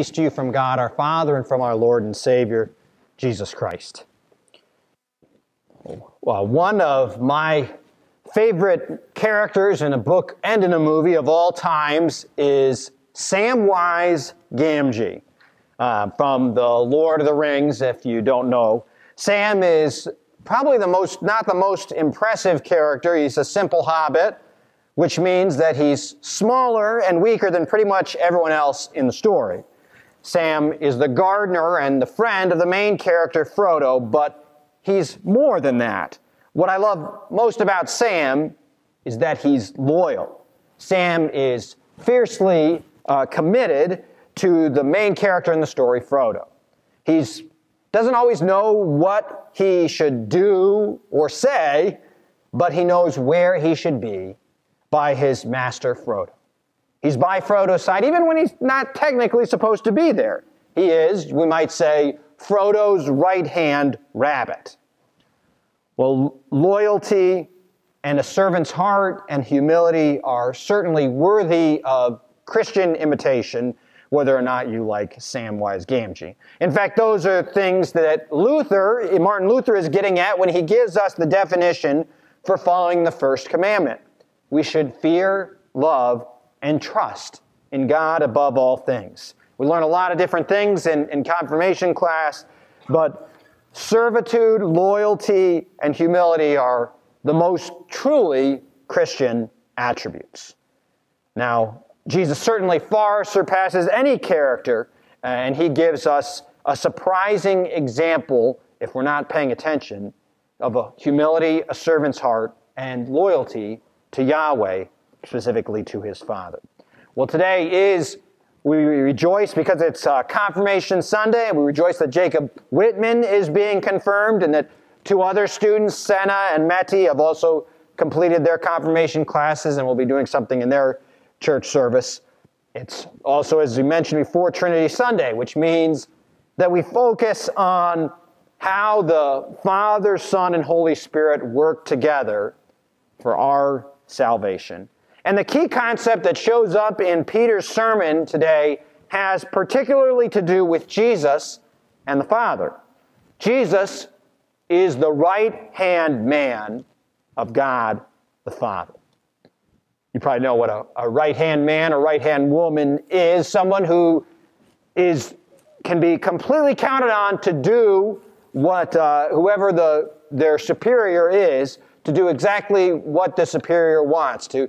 Peace to you from God our Father and from our Lord and Savior, Jesus Christ. Well, one of my favorite characters in a book and in a movie of all times is Samwise Gamgee uh, from The Lord of the Rings, if you don't know. Sam is probably the most, not the most impressive character. He's a simple hobbit, which means that he's smaller and weaker than pretty much everyone else in the story. Sam is the gardener and the friend of the main character, Frodo, but he's more than that. What I love most about Sam is that he's loyal. Sam is fiercely uh, committed to the main character in the story, Frodo. He doesn't always know what he should do or say, but he knows where he should be by his master, Frodo. He's by Frodo's side, even when he's not technically supposed to be there. He is, we might say, Frodo's right hand hobbit. Well, loyalty and a servant's heart and humility are certainly worthy of Christian imitation, whether or not you like Samwise Gamgee. In fact, those are things that Luther, Martin Luther, is getting at when he gives us the definition for following the first commandment. We should fear, love, and trust in God above all things. We learn a lot of different things in, in confirmation class, but servitude, loyalty, and humility are the most truly Christian attributes. Now, Jesus certainly far surpasses any character, uh, and he gives us a surprising example, if we're not paying attention, of a humility, a servant's heart, and loyalty to Yahweh, specifically to his Father. Well, today is, we rejoice because it's uh, Confirmation Sunday, and we rejoice that Jacob Whitman is being confirmed, and that two other students, Senna and Meti, have also completed their confirmation classes and will be doing something in their church service. It's also, as we mentioned before, Trinity Sunday, which means that we focus on how the Father, Son, and Holy Spirit work together for our salvation. And the key concept that shows up in Peter's sermon today has particularly to do with Jesus and the Father. Jesus is the right hand man of God the Father. You probably know what a, a right hand man or right hand woman is someone who is, can be completely counted on to do what uh, whoever the, their superior is, to do exactly what the superior wants. To,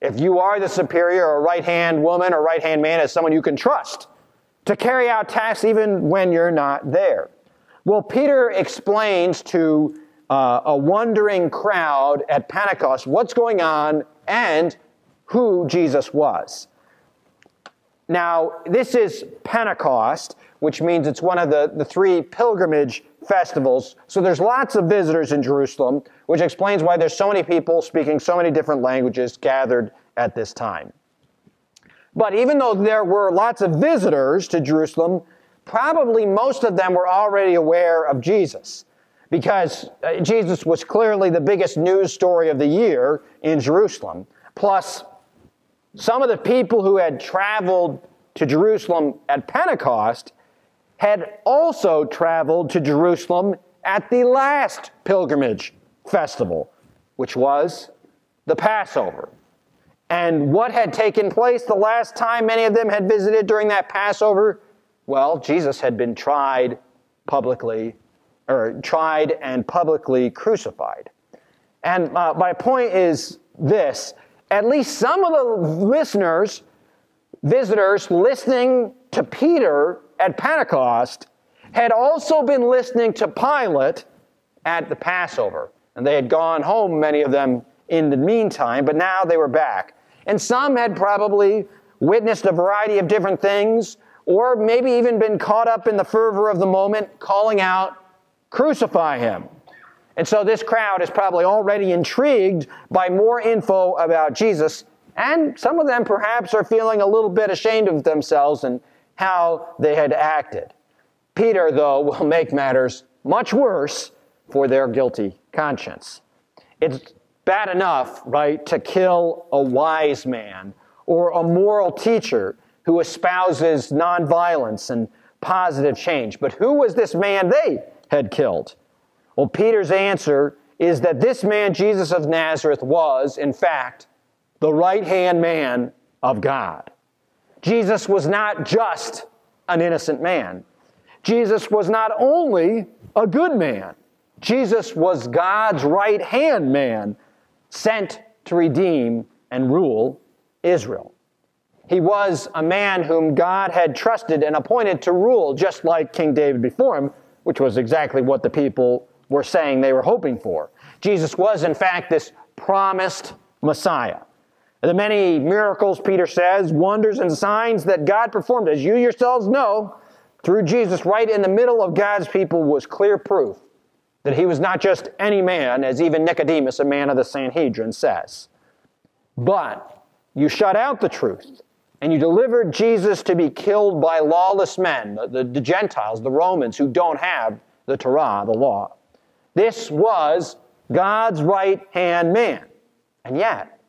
if you are the superior, or right hand woman or right hand man as someone you can trust to carry out tasks even when you're not there. Well, Peter explains to uh, a wondering crowd at Pentecost what's going on and who Jesus was. Now, this is Pentecost, which means it's one of the, the three pilgrimage festivals. So there's lots of visitors in Jerusalem, which explains why there's so many people speaking so many different languages gathered at this time. But even though there were lots of visitors to Jerusalem, probably most of them were already aware of Jesus because uh, Jesus was clearly the biggest news story of the year in Jerusalem. Plus, some of the people who had traveled to Jerusalem at Pentecost had also traveled to Jerusalem at the last pilgrimage festival, which was the Passover. And what had taken place the last time many of them had visited during that Passover? Well, Jesus had been tried publicly or tried and publicly crucified. And uh, my point is this at least some of the listeners, visitors listening to Peter at Pentecost, had also been listening to Pilate at the Passover. And they had gone home, many of them, in the meantime, but now they were back. And some had probably witnessed a variety of different things, or maybe even been caught up in the fervor of the moment, calling out, Crucify him. And so this crowd is probably already intrigued by more info about Jesus, and some of them perhaps are feeling a little bit ashamed of themselves and how they had acted. Peter, though, will make matters much worse for their guilty conscience. It's bad enough, right, to kill a wise man or a moral teacher, who espouses nonviolence and positive change. But who was this man they had killed? Well, Peter's answer is that this man, Jesus of Nazareth, was, in fact, the right hand man of God. Jesus was not just an innocent man. Jesus was not only a good man, Jesus was God's right hand man sent to redeem and rule Israel. He was a man whom God had trusted and appointed to rule, just like King David before him, which was exactly what the people were saying they were hoping for. Jesus was, in fact, this promised Messiah. The many miracles, Peter says, wonders and signs that God performed, as you yourselves know, through Jesus, right in the middle of God's people, was clear proof that he was not just any man, as even Nicodemus, a man of the Sanhedrin, says. But you shut out the truth, and you delivered Jesus to be killed by lawless men, the, the, the Gentiles, the Romans, who don't have the Torah, the law. This was God's right hand man. And yet,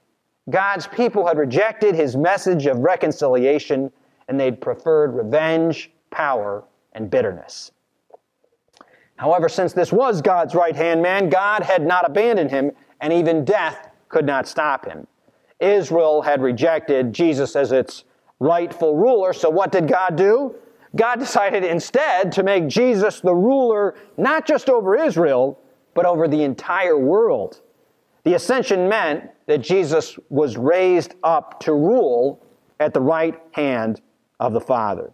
God's people had rejected his message of reconciliation and they'd preferred revenge, power, and bitterness. However, since this was God's right hand man, God had not abandoned him, and even death could not stop him. Israel had rejected Jesus as its rightful ruler, so what did God do? God decided instead to make Jesus the ruler not just over Israel, but over the entire world. The ascension meant that Jesus was raised up to rule at the right hand of the Father.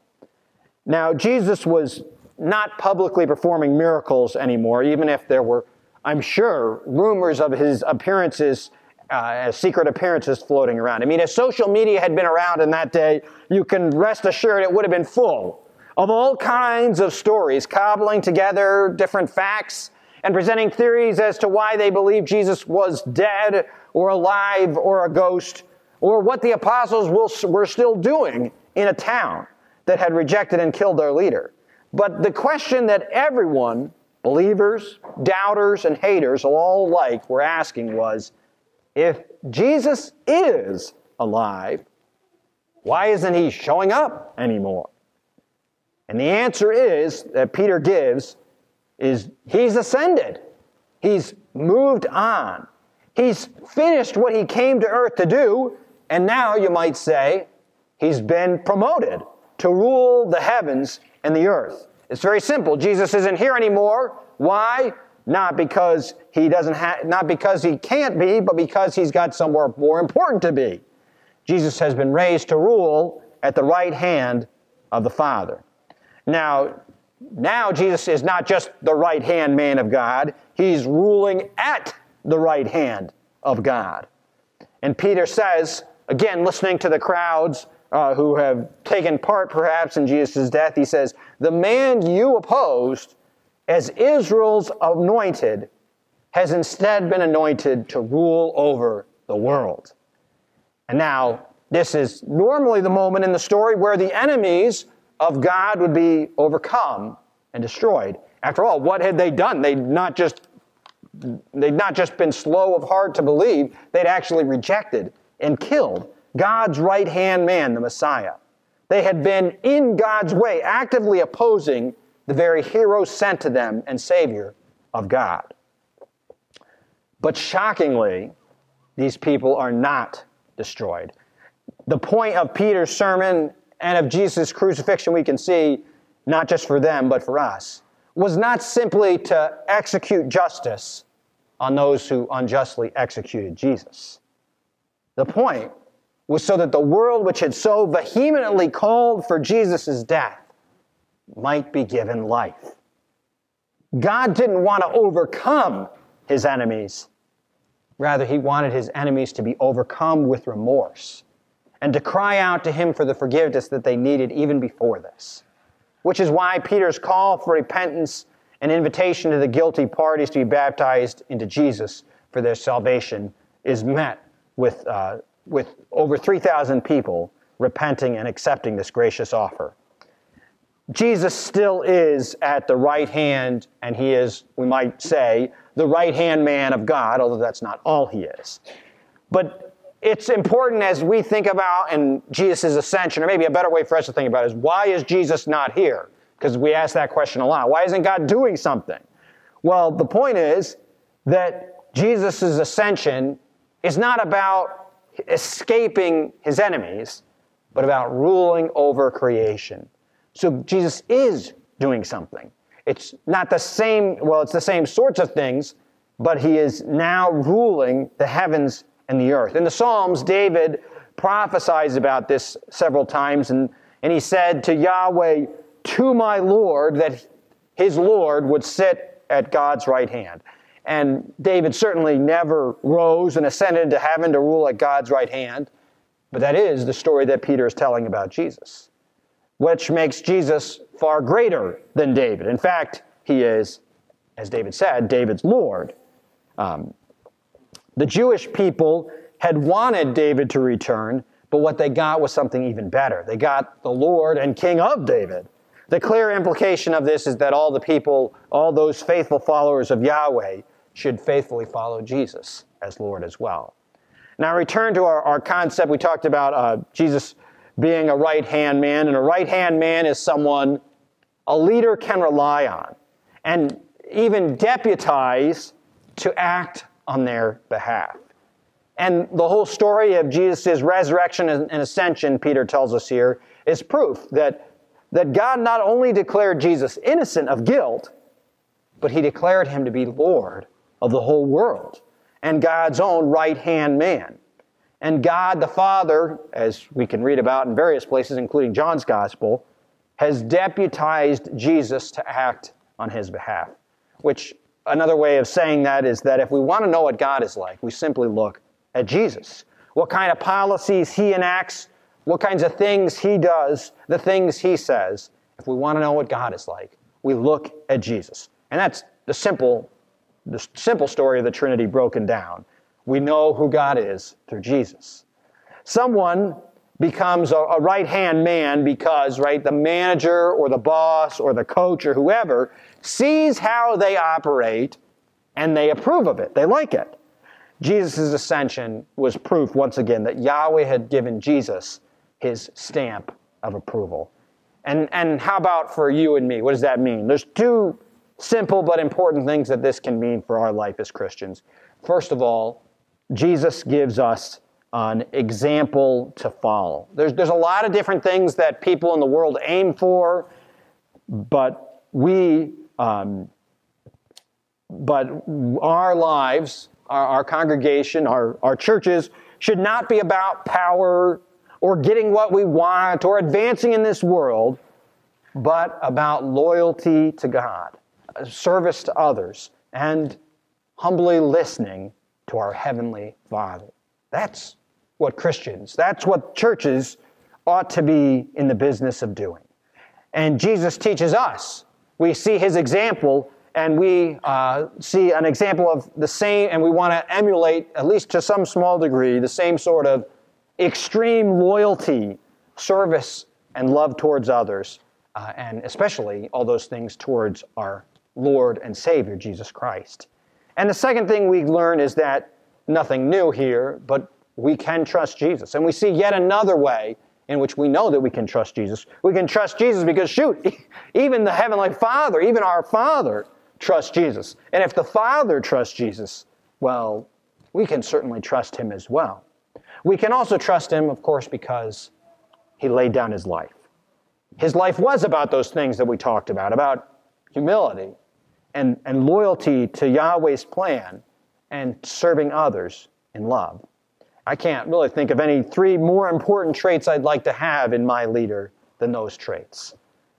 Now, Jesus was not publicly performing miracles anymore, even if there were, I'm sure, rumors of his appearances, uh, secret appearances floating around. I mean, if social media had been around in that day, you can rest assured it would have been full of all kinds of stories, cobbling together different facts and presenting theories as to why they believe Jesus was dead or alive or a ghost, or what the apostles were still doing in a town that had rejected and killed their leader. But the question that everyone, believers, doubters, and haters all alike, were asking was if Jesus is alive, why isn't he showing up anymore? And the answer is that Peter gives is he's ascended. He's moved on. He's finished what he came to earth to do, and now you might say he's been promoted to rule the heavens and the earth. It's very simple. Jesus isn't here anymore. Why? Not because he doesn't have, not because he can't be, but because he's got somewhere more important to be. Jesus has been raised to rule at the right hand of the Father. Now, now Jesus is not just the right hand man of God, he's ruling at the right hand of God. And Peter says, again, listening to the crowds uh, who have taken part perhaps in Jesus' death, he says, The man you opposed as Israel's anointed has instead been anointed to rule over the world. And now, this is normally the moment in the story where the enemies of God would be overcome and destroyed. After all, what had they done? They'd not just they'd not just been slow of heart to believe, they'd actually rejected and killed God's right hand man, the Messiah. They had been in God's way, actively opposing the very hero sent to them and Savior of God. But shockingly, these people are not destroyed. The point of Peter's sermon and of Jesus' crucifixion, we can see, not just for them, but for us, was not simply to execute justice on those who unjustly executed Jesus. The point was so that the world which had so vehemently called for Jesus' death might be given life. God didn't want to overcome his enemies. Rather, he wanted his enemies to be overcome with remorse and to cry out to him for the forgiveness that they needed even before this. Which is why Peter's call for repentance and invitation to the guilty parties to be baptized into Jesus for their salvation is met with, uh, with over 3,000 people repenting and accepting this gracious offer. Jesus still is at the right hand, and he is, we might say, the right hand man of God, although that's not all he is. But it's important as we think about and Jesus' ascension, or maybe a better way for us to think about it is why is Jesus not here? Because we ask that question a lot. Why isn't God doing something? Well, the point is that Jesus' ascension is not about escaping his enemies, but about ruling over creation. So Jesus is doing something. It's not the same, well, it's the same sorts of things, but he is now ruling the heavens and the earth. In the Psalms, David prophesies about this several times, and, and he said to Yahweh, To my Lord, that his Lord would sit at God's right hand. And David certainly never rose and ascended to heaven to rule at God's right hand, but that is the story that Peter is telling about Jesus, which makes Jesus far greater than David. In fact, he is, as David said, David's Lord. Um, the Jewish people had wanted David to return, but what they got was something even better. They got the Lord and King of David. The clear implication of this is that all the people, all those faithful followers of Yahweh, should faithfully follow Jesus as Lord as well. Now, return to our, our concept. We talked about uh, Jesus being a right hand man, and a right hand man is someone a leader can rely on and even deputize to act on their behalf. And the whole story of Jesus' resurrection and ascension, Peter tells us here, is proof that, that God not only declared Jesus innocent of guilt, but he declared him to be Lord of the whole world and God's own right hand man. And God the Father, as we can read about in various places, including John's Gospel, has deputized Jesus to act on his behalf, which another way of saying that is that if we want to know what God is like, we simply look at Jesus. What kind of policies he enacts, what kinds of things he does, the things he says. If we want to know what God is like, we look at Jesus. And that's the simple, the simple story of the Trinity broken down. We know who God is through Jesus. Someone becomes a, a right hand man because, right, the manager or the boss or the coach or whoever sees how they operate and they approve of it. They like it. Jesus' ascension was proof, once again, that Yahweh had given Jesus his stamp of approval. And, and how about for you and me? What does that mean? There's two simple but important things that this can mean for our life as Christians. First of all, Jesus gives us an example to follow. There's, there's a lot of different things that people in the world aim for, but we, um, but our lives, our, our congregation, our, our churches should not be about power or getting what we want or advancing in this world, but about loyalty to God, service to others, and humbly listening to our Heavenly Father. That's what Christians, that's what churches ought to be in the business of doing. And Jesus teaches us. We see his example and we uh, see an example of the same, and we want to emulate, at least to some small degree, the same sort of extreme loyalty, service, and love towards others, uh, and especially all those things towards our Lord and Savior, Jesus Christ. And the second thing we learn is that nothing new here, but we can trust Jesus. And we see yet another way in which we know that we can trust Jesus. We can trust Jesus because, shoot, even the Heavenly Father, even our Father, trusts Jesus. And if the Father trusts Jesus, well, we can certainly trust Him as well. We can also trust Him, of course, because He laid down His life. His life was about those things that we talked about, about humility and, and loyalty to Yahweh's plan and serving others in love. I can't really think of any three more important traits I'd like to have in my leader than those traits.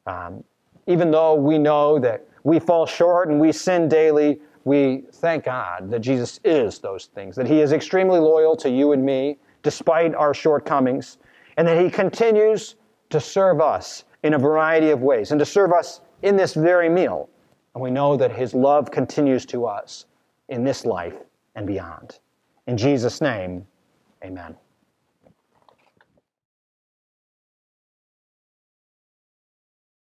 Um, even though we know that we fall short and we sin daily, we thank God that Jesus is those things, that He is extremely loyal to you and me despite our shortcomings, and that He continues to serve us in a variety of ways and to serve us in this very meal. And we know that His love continues to us in this life and beyond. In Jesus' name, Amen.